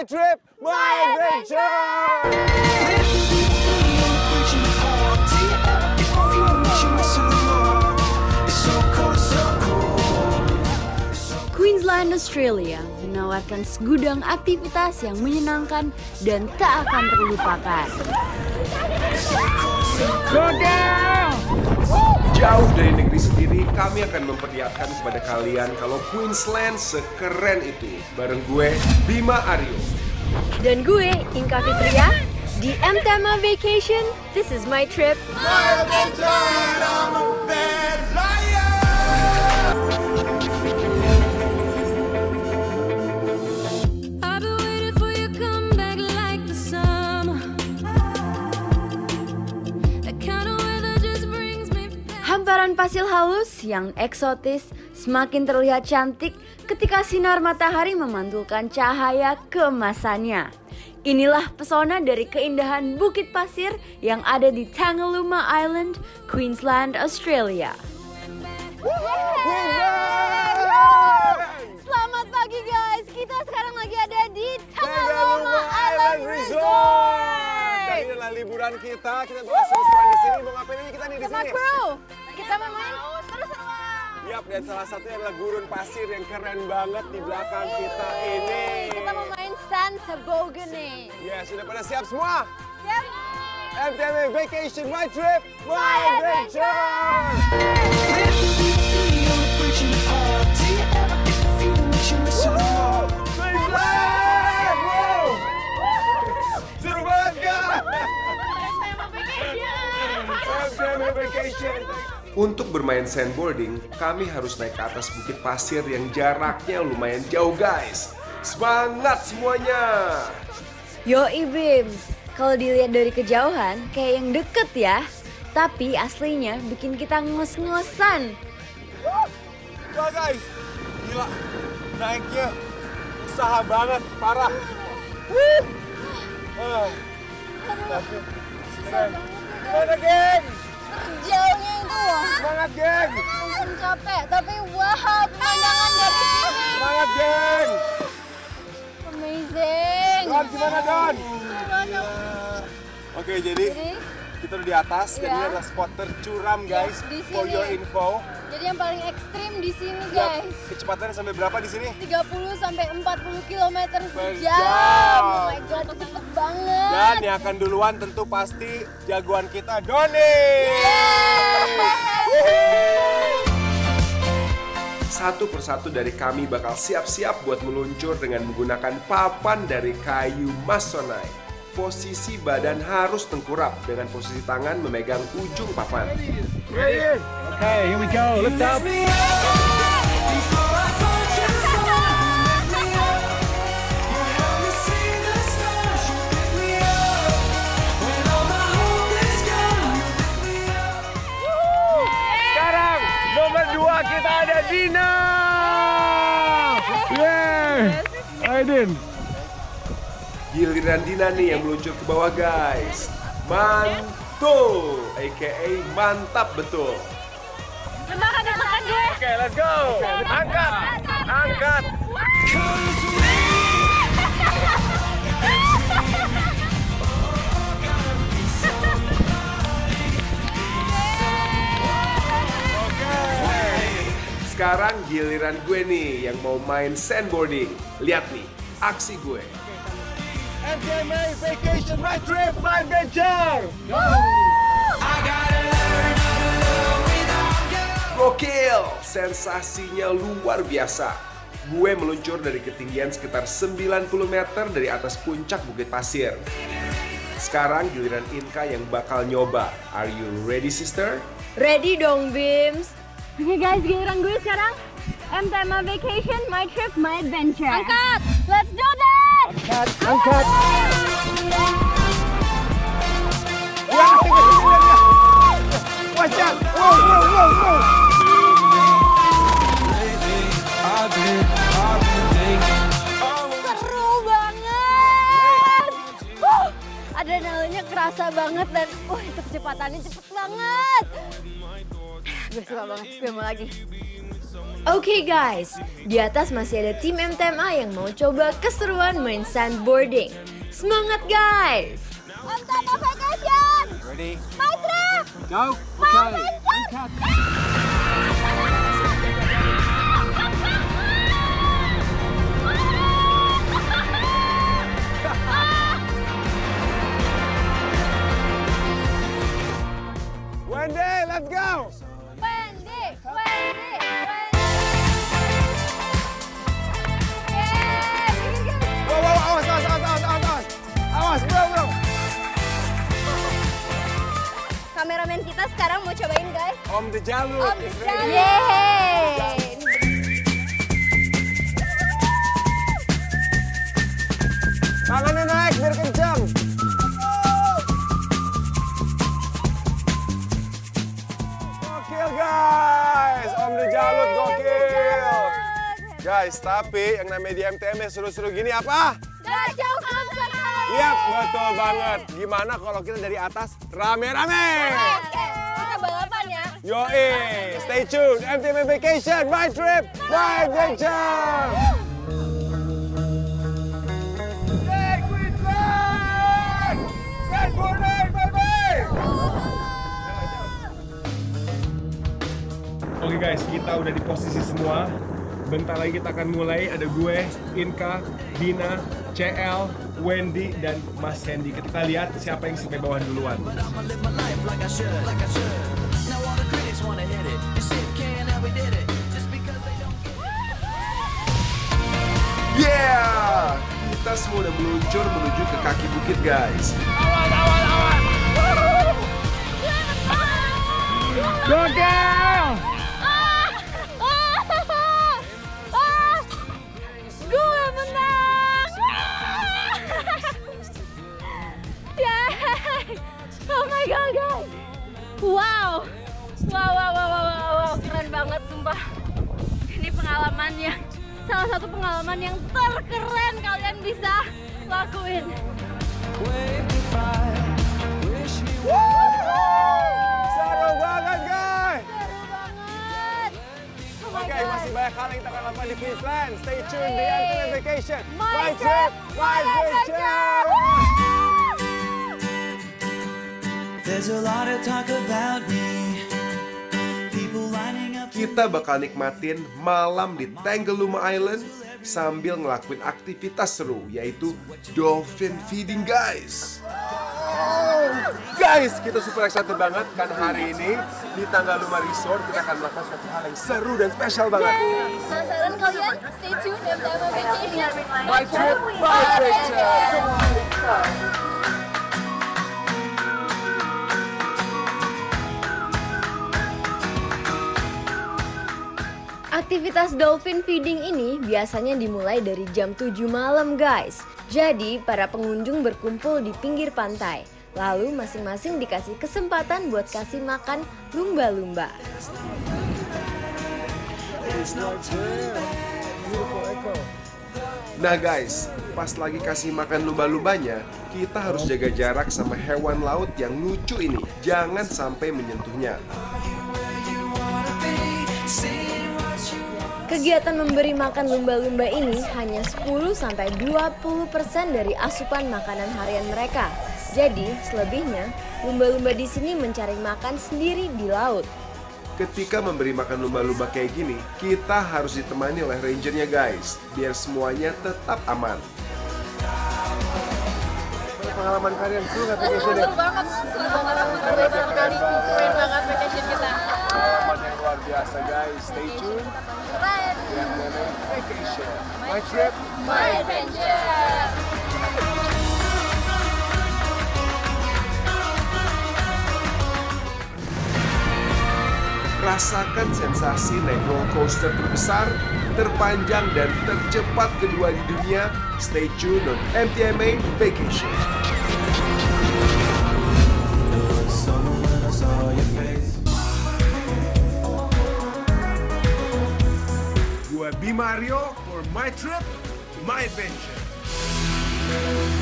My trip, my adventure! Queensland, Australia menawarkan segudang aktivitas yang menyenangkan dan tak akan terlupakan. Jauh dari negeri sendiri, kami akan memperlihatkan kepada kalian kalau Queensland sekeren itu. Bareng gue, Bima Aryo. Dan gue, Inka Fitria, di MTMA Vacation, this is my trip. Halus yang eksotis semakin terlihat cantik ketika sinar matahari memantulkan cahaya keemasannya. Inilah pesona dari keindahan bukit pasir yang ada di Tangalooma Island, Queensland, Australia. Selamat pagi guys, kita sekarang lagi ada di Tangalooma Island Resort. Dan ini adalah liburan kita, kita bakal seru-seruan di sini. Mau ngapain aja kita nih di Sama sini? kru, kita mau main seru-seruan. Yap, dan salah satunya adalah gurun pasir yang keren banget di belakang kita ini. Kita mau main sand toboggan nih. Ya, sudah pada siap semua? Siap? MTV Vacation, my trip, my adventure! Queensland! Wow! Seru banget? MTV Vacation. Untuk bermain sandboarding, kami harus naik ke atas bukit pasir yang jaraknya lumayan jauh guys. Semangat semuanya! Yo Ibim, kalau dilihat dari kejauhan kayak yang deket ya. Tapi aslinya bikin kita ngos-ngosan. Wah guys, gila. Naiknya usaha banget, parah. Ah, tapi keren. Mana geng? Jauhnya Semangat geng! langsung capek, tapi wow pemandangan dari sini. Semangat geng! Amazing. Don, gimana Don? Oke, jadi Jadi, kita udah di atas dan Iya. ini adalah spot tercuram guys. di For sini. your info. jadi yang paling ekstrim di sini Ya, guys. Kecepatannya sampai berapa di sini? 30 sampai 40 km sejam. Banget. Dan yang akan duluan tentu pasti jagoan kita Doni. Satu persatu dari kami bakal siap-siap buat meluncur dengan menggunakan papan dari kayu masonite. Posisi badan harus tengkurap dengan posisi tangan memegang ujung papan. Okay, here we go. Lift up. Ada Dina. Yeah. Aidin. Giliran Dina nih yang meluncur ke bawah guys. Mantul, aka mantap betul. Oke, let's go. Angkat. Angkat. Sekarang giliran gue nih yang mau main sandboarding. Lihat nih, aksi gue. MTMA Vacation My Trip My Adventure. Gokil, sensasinya luar biasa. Gue meluncur dari ketinggian sekitar 90 meter dari atas puncak Bukit Pasir. Sekarang giliran Inka yang bakal nyoba. Are you ready sister? Ready dong, Bims. Oke guys, giliran gue sekarang. MTMA Vacation, my trip, my adventure. Angkat! Let's do this! Angkat. Angkat. Watch out. Whoa. Seru banget! Uh, adrenalinnya kerasa banget dan uh, itu kecepatannya cepet banget. Gue suka banget, gue mau lagi. Oke guys, di atas masih ada tim MTMA yang mau coba keseruan main sandboarding. Semangat guys! MTMA Vacation! Ready? My trip! Go. Okay. Uncut. Wendy, kita sekarang mau cobain guys. Om the Jalur Om Jalur. ready. Yeay! Tangannya naik biar kencang. Gokil guys, Om the Jalut gokil. Guys, tapi yang namanya di MTM yang seru-seru gini apa? Gak jauh kalau sana. Iya, betul banget. Gimana kalau kita dari atas rame-rame? Ya. Yoi, stay tuned. MTM Vacation, my trip, my adventure. Hey, Queensland! Skateboarding, baby! Oke guys, kita udah di posisi semua. Bentar lagi kita akan mulai. Ada gue, Inka, Dina, CL, Wendy, dan Mas Sandy. Kita lihat siapa yang sampai bawah duluan. Yeah! Kita semua udah meluncur menuju ke kaki bukit guys. Gokil! Gue menang! Yeay! Oh my god guys! Wow! Wow, wow, wow, wow, wow, wow. keren banget sumpah. Ini pengalaman yang salah satu pengalaman yang terkeren kalian bisa lakuin. Seru banget, guys! Seru banget. Oh my Oke, god. masih banyak hal yang kita akan lakukan di Queensland. Stay tune di. MTM Vacation. My trip, my adventure. There's a lot of talk about me. Kita bakal nikmatin malam di Tangalooma Island sambil ngelakuin aktivitas seru yaitu dolphin feeding guys. Guys, kita super excited banget karena hari ini di Tangalooma Resort kita akan melakukan suatu hal yang seru dan spesial banget. Penasaran kalian? Stay tune MTM Vacation. My trip, my adventure. Aktivitas dolphin feeding ini biasanya dimulai dari jam 7 malam guys. Jadi para pengunjung berkumpul di pinggir pantai. Lalu masing-masing dikasih kesempatan buat kasih makan lumba-lumba. Nah guys, pas lagi kasih makan lumba-lumbanya, kita harus jaga jarak sama hewan laut yang lucu ini. Jangan sampai menyentuhnya. Kegiatan memberi makan lumba-lumba ini hanya 10-20% dari asupan makanan harian mereka. Jadi, selebihnya, lumba-lumba di sini mencari makan sendiri di laut. Ketika memberi makan lumba-lumba kayak gini, kita harus ditemani oleh rangernya guys, biar semuanya tetap aman. Pengalaman kalian seru nggak vacation Seru banget, seru banget. Luar sekali, keren banget vacation kita. Pengalaman yang luar biasa guys. Stay tune. My trip. Rasakan sensasi naik roller coaster terbesar, terpanjang dan tercepat kedua di dunia. Stay tune on MTMA Vacation. Gue Bimario for my trip, my adventure.